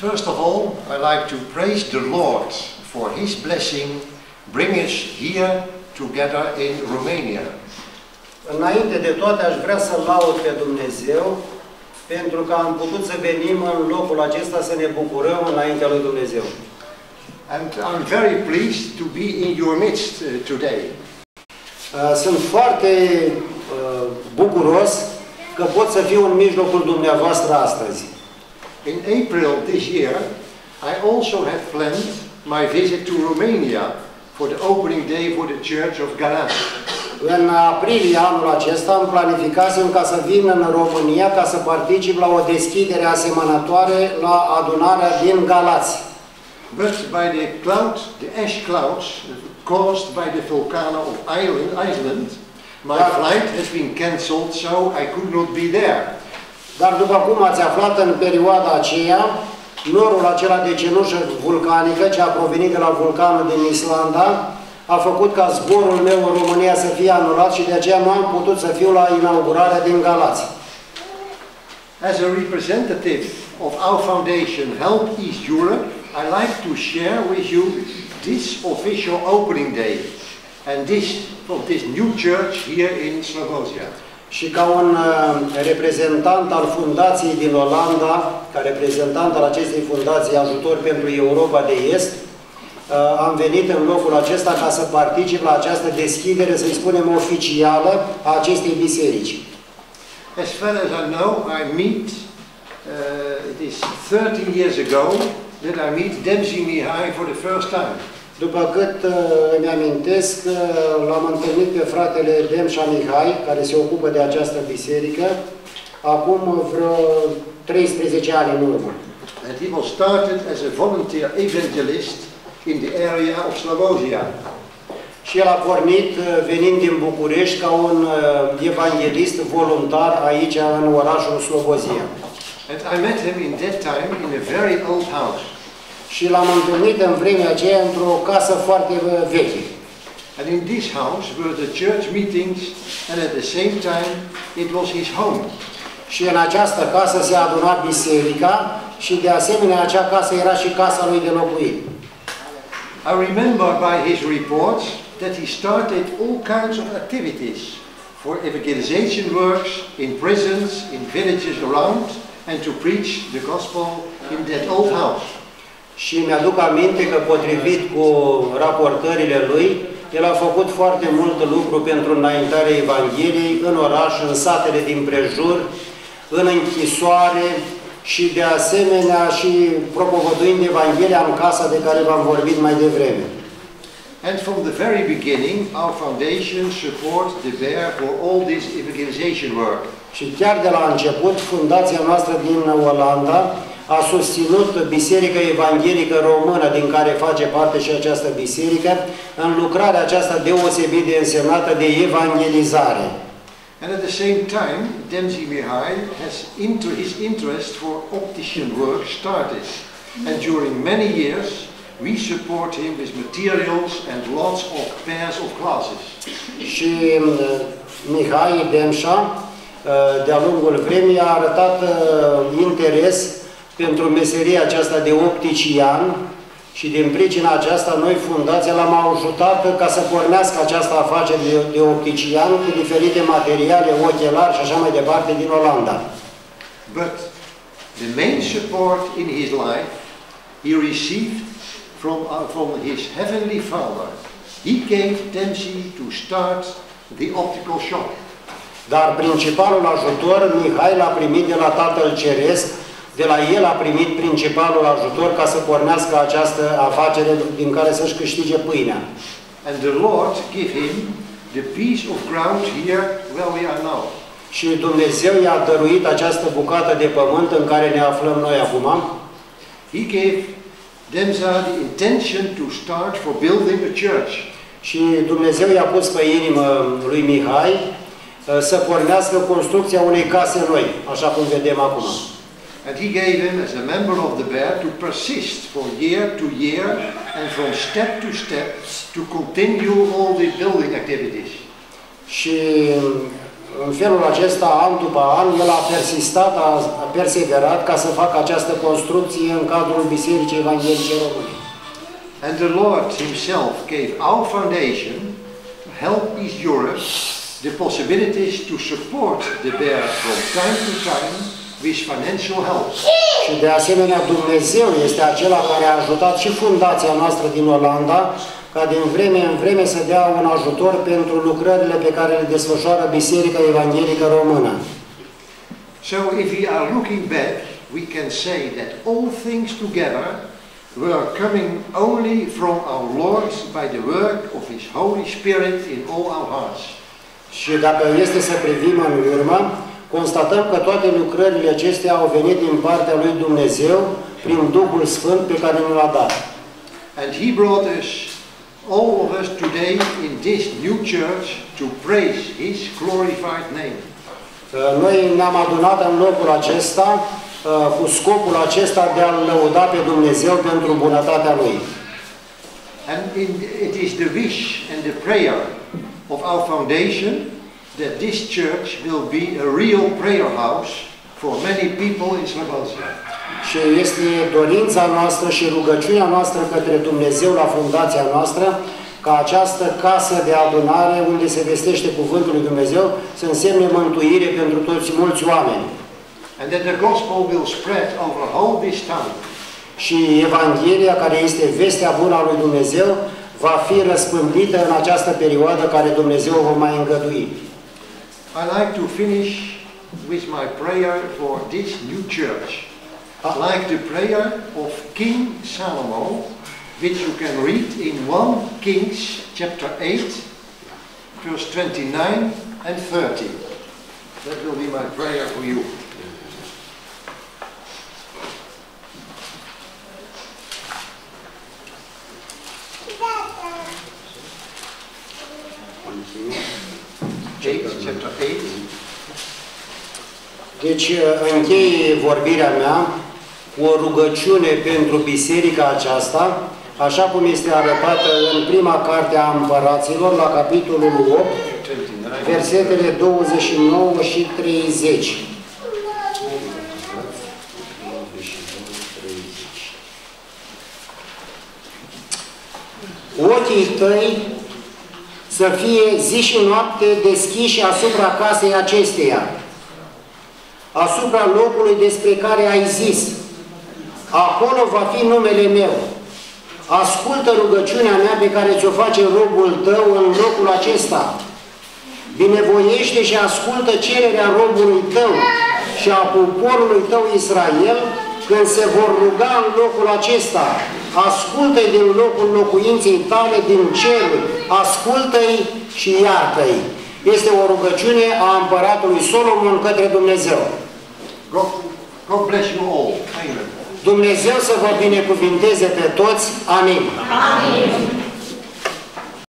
First of all, I like to praise the Lord for His blessing, bring us here together in Romania. Înainte de toate aș vrea să laud pe Dumnezeu pentru că am putut să venim în locul acesta să ne bucurăm înaintea lui Dumnezeu. And I'm very pleased to be in your midst uh, today. Uh, Sunt foarte uh, bucuros că pot să fiu în mijlocul dumneavoastră astăzi. In April this year, I also had planned my visit to Romania for the opening day for the Church of Galat. În aprilie anul acesta am planificasem ca să vin în România ca să particip la o deschidere asemănătoare la adunarea din Galați. But by the cloud, the ash clouds caused by the volcano of Ireland, Iceland, my flight has been cancelled, so I could not be there. Dar după cum ați aflat în perioada aceea, norul acela de cenușă vulcanică, ce a provenit de la vulcanul din Islanda, a făcut ca zborul meu în România să fie anulat și de aceea nu am putut să fiu la inaugurarea din Galați. As a representative of our foundation, Help East Europe, I like to share with you this official opening day and this from this new church here in Slovakia. Și ca un uh, reprezentant al fundației din Olanda, ca reprezentant al acestei fundații Ajutor pentru Europa de Est, uh, am venit în locul acesta ca să particip la această deschidere, să-i spunem, oficială a acestei biserici. As far as I know, I meet, uh, it is 13 years ago that I meet Dempsey Mihai for the first time. După cât uh, îmi amintesc, uh, l-am întâlnit pe fratele Demșa Mihai, care se ocupă de această biserică, acum vreo 13 ani în urmă. And he was started as a volunteer evangelist in the area of Slovakia. Și el a pornit uh, venind din București ca un uh, evanghelist voluntar aici în orașul Slobozia. And I met him in that time in a very old house. Și l-am întâlnit în vremea aceea într-o casă foarte uh, veche. And in this house were the church meetings and at the same time it was his home. Și în această casă se aduna biserica și de asemenea acea casă era și casa lui de locuit. I remember by his reports that he started all kinds of activities for evangelization works in prisons, in villages around, and to preach the gospel in that old house. Și mi-aduc aminte că potrivit cu raportările lui, el a făcut foarte mult lucru pentru înaintarea Evangheliei în oraș, în satele din prejur, în închisoare și de asemenea și propovăduind Evanghelia în casa de care v-am vorbit mai devreme. And from the very beginning, our foundation supports the bear for all this evangelization work. Și chiar de la început, fundația noastră din Olanda a susținut Biserica Evanghelică Română, din care face parte și această biserică, în lucrarea aceasta deosebit de însemnată de evangelizare. And at the same time, Dempsey Mihai has inter his interest for optician work started. And during many years, we support him with materials and lots of pairs of glasses. Și uh, Mihai Demșa, uh, de-a lungul vremii, a arătat uh, interes pentru meseria aceasta de optician și din pricina aceasta noi, fundația, l-am ajutat ca să pornească această afacere de, de optician cu diferite materiale, ochelari și așa mai departe din Olanda. But the main support in his life he received from, uh, from his heavenly Father. He gave Dempsey to start the optical shop. Dar principalul ajutor, Mihai l-a primit de la Tatăl Ceresc, de la el a primit principalul ajutor ca să pornească această afacere din care să-și câștige pâinea. And the Lord gave him the piece of ground here where we are now. Și Dumnezeu i-a dăruit această bucată de pământ în care ne aflăm noi acum. He gave Demza the intention to start for building a church. Și Dumnezeu i-a pus pe inimă lui Mihai uh, să pornească construcția unei case noi, așa cum vedem acum. And he gave him, as a member of the bear, to persist from year to year and from step to step to continue all the building activities. Și în felul acesta, an după an, el a persistat, a, a perseverat ca să facă această construcție în cadrul Bisericii Evanghelice Române. And the Lord Himself gave our foundation to help East Europe the possibilities to support the bear from time to time with financial help. Și de asemenea Dumnezeu este acela care a ajutat și fundația noastră din Olanda ca din vreme în vreme să dea un ajutor pentru lucrările pe care le desfășoară Biserica Evanghelică Română. So if we are looking back, we can say that all things together were coming only from our Lord by the work of His Holy Spirit in all our hearts. Și dacă este să privim în urmă, constatăm că toate lucrările acestea au venit din partea lui Dumnezeu prin Duhul Sfânt pe care ne l-a dat. And He brought us, all of us today in this new church to praise His glorified name. Noi ne-am adunat în locul acesta uh, cu scopul acesta de a-L lăuda pe Dumnezeu pentru bunătatea Lui. And in, it is the wish and the prayer of our foundation that this church will be a real prayer house for many people in Slavonia. Și este dorința noastră și rugăciunea noastră către Dumnezeu la fundația noastră ca această casă de adunare unde se vestește Cuvântul lui Dumnezeu să însemne mântuire pentru toți mulți oameni. And that the gospel will spread over all this town. Și Evanghelia, care este vestea bună a lui Dumnezeu, va fi răspândită în această perioadă care Dumnezeu o va mai îngădui. I like to finish with my prayer for this new church. Like the prayer of King Solomon, which you can read in 1 Kings chapter 8, verse 29 and 30. That will be my prayer for you. Eight, chapter 8. Deci încheie vorbirea mea cu o rugăciune pentru biserica aceasta, așa cum este arătată în prima carte a împăraților, la capitolul 8, 29. versetele 29 și 30. Ochii tăi să fie zi și noapte deschiși asupra casei acesteia, asupra locului despre care ai zis, acolo va fi numele meu. Ascultă rugăciunea mea pe care ți-o face robul tău în locul acesta. Binevoiește și ascultă cererea robului tău și a poporului tău Israel când se vor ruga în locul acesta. Ascultă-i din locul locuinței tale din ceruri, ascultă-i și iartă-i. Este o rugăciune a împăratului Solomon către Dumnezeu. God, God bless you all. Amen. Dumnezeu să vă binecuvinteze pe toți. Amin. Amin.